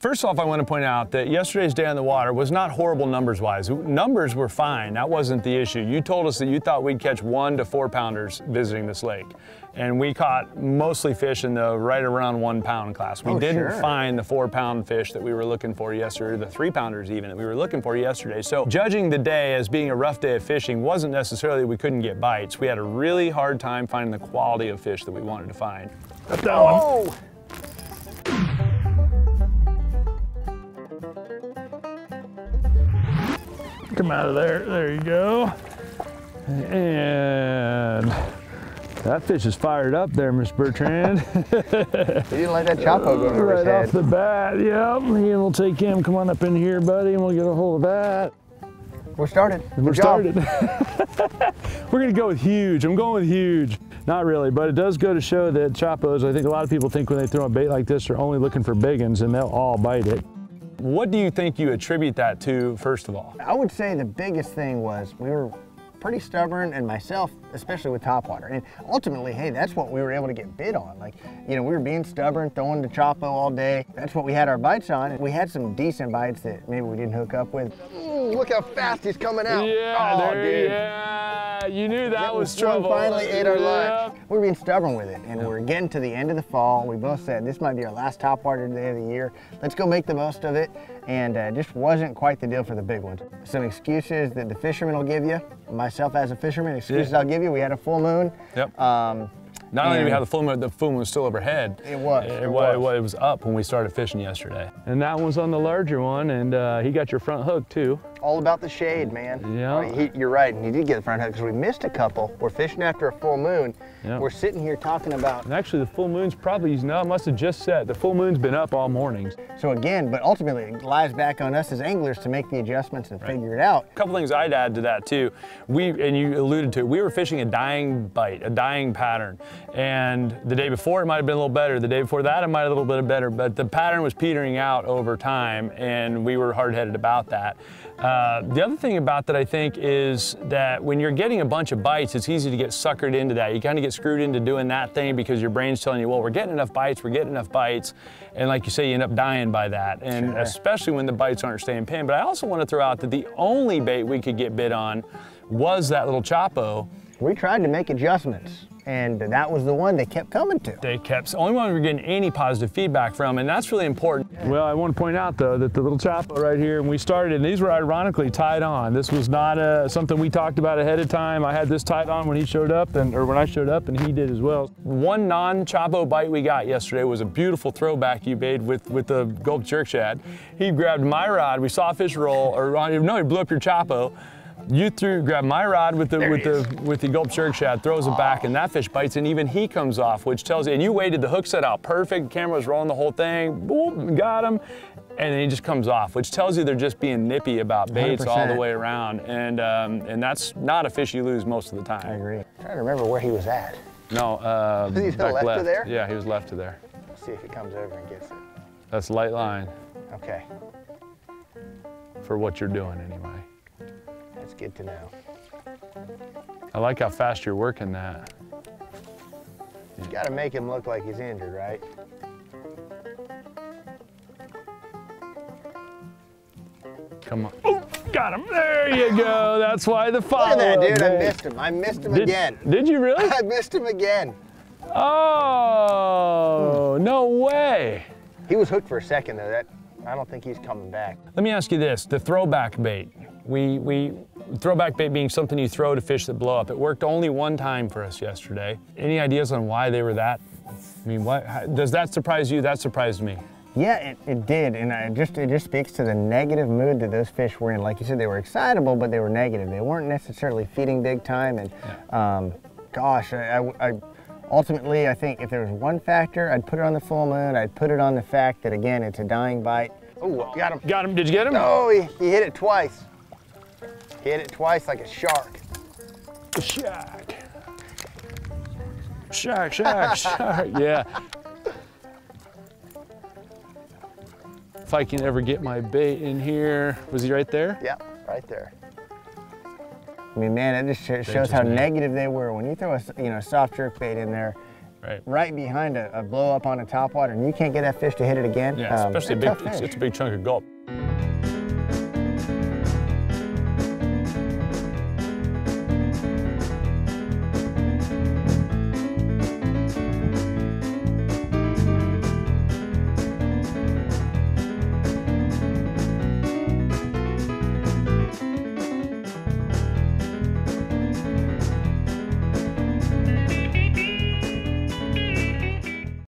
first off, I want to point out that yesterday's day on the water was not horrible numbers wise. Numbers were fine. That wasn't the issue. You told us that you thought we'd catch one to four pounders visiting this lake. And we caught mostly fish in the right around one pound class. We Oh, didn't sure. find the four pound fish that we were looking for yesterday, the three pounders even that we were looking for yesterday. So judging the day as being a rough day of fishing wasn't necessarily we couldn't get bites. We had a really hard time finding the quality of fish that we wanted to find. Got that one. Oh! Come out of there. There you go. And that fish is fired up there, Miss Bertrand. He didn't let that Choppo go over right off the bat. Yep. And we'll take him. Come on up in here, buddy, and we'll get a hold of that. We're started. We're job. started. We're gonna go with huge. I'm going with huge. Not really, but it does go to show that Choppos. I think a lot of people think when they throw a bait like this, they're only looking for big ones, and they'll all bite it. What do you think you attribute that to, first of all? I would say the biggest thing was we were pretty stubborn and myself, especially with topwater. And ultimately, hey, that's what we were able to get bid on. Like, you know, we were being stubborn, throwing the Choppo all day. That's what we had our bites on. We had some decent bites that maybe we didn't hook up with. Mm, look how fast he's coming out. Yeah, oh, there, dude. yeah. You knew that, That was was one trouble. finally ate our lunch. Yep. We were being stubborn with it, and we're getting to the end of the fall. We both said this might be our last topwater day of the year. Let's go make the most of it. And uh, just wasn't quite the deal for the big ones. Some excuses that the fishermen will give you. Myself as a fisherman, excuses Yeah. I'll give you. We had a full moon. Yep. Um, Not only did we and- have the full moon, the full moon was still overhead. It was, It, it wa- was. it was up when we started fishing yesterday. And that one's on the larger one, and uh, he got your front hook too. All about the shade, man. Yeah. He- you're right, and he did get the front hook because we missed a couple. We're fishing after a full moon. Yeah. We're sitting here talking about And actually, the full moon's probably no, it must have just set. The full moon's been up all mornings. So again, but ultimately it lies back on us as anglers to make the adjustments and figure it out. A couple things I'd add to that too. We and you alluded to it. We were fishing a dying bite, a dying pattern, and the day before it might have been a little better. The day before that it might have been a little bit better, but the pattern was petering out over time, and we were hard-headed about that. Uh, Uh, the other thing about that I think is that when you're getting a bunch of bites, it's easy to get suckered into that. You kind of get screwed into doing that thing because your brain's telling you, well, we're getting enough bites, we're getting enough bites, and like you say, you end up dying by that. And Sure. especially when the bites aren't staying pinned. But I also want to throw out that the only bait we could get bit on was that little Choppo. We tried to make adjustments, and that was the one they kept coming to. They kept, the only one we were getting any positive feedback from, and that's really important. Well, I want to point out though that the little Choppo right here, and we started, and these were ironically tied on. This was not uh, something we talked about ahead of time. I had this tied on when he showed up, and or when I showed up, and he did as well. One non-Choppo bite we got yesterday was a beautiful throwback you made with with the Gulp Jerk Shad. He grabbed my rod. We saw a fish roll, or uh, no, he blew up your Choppo. You threw, grab my rod with the There with he is. the with the gulp jerk shad, throws it back, and that fish bites, and even he comes off, which tells you. And you waited, the hook set out perfect, camera was rolling the whole thing, boop, got him, and then he just comes off, which tells you they're just being nippy about baits all the way around, and um, and that's not a fish you lose most of the time. I agree. I'm trying to remember where he was at. No, uh, he to back left of there? Yeah, he was left of there. Let's see if he comes over and gets it. That's light line Okay, for what you're doing anyway. Good to know. I like how fast you're working that. You got to make him look like he's injured, right? Come on. Oh, got him. There you go. That's why the Look follow at that, dude. I missed him. I missed him Did, again. did you really? I missed him again. Oh, no way. He was hooked for a second though. That I don't think he's coming back. Let me ask you this, the throwback bait. We, we, throwback bait being something you throw to fish that blow up. It worked only one time for us yesterday. Any ideas on why they were that? I mean, what, how- does that surprise you? That surprised me. Yeah, it, it did, and I just it just speaks to the negative mood that those fish were in. Like you said, they were excitable, but they were negative. They weren't necessarily feeding big time. And um, gosh, I, I, I- ultimately I think if there was one factor, I'd put it on the full moon. I'd put it on the fact that again, it's a dying bite. Oh, got him! Got him, did you get him? Oh, he, he hit it twice. Hit it twice like a shark. Shack. Shark, shack, shark, yeah. If I can ever get my bait in here. Was he right there? Yeah, right there. I mean, man, it just sh- shows Benches, how negative they were. When you throw a you know soft jerk bait in there, Right. right behind a, a blow up on a topwater and you can't get that fish to hit it again. Yeah, um, especially a big, it's, it's a big chunk of gulp.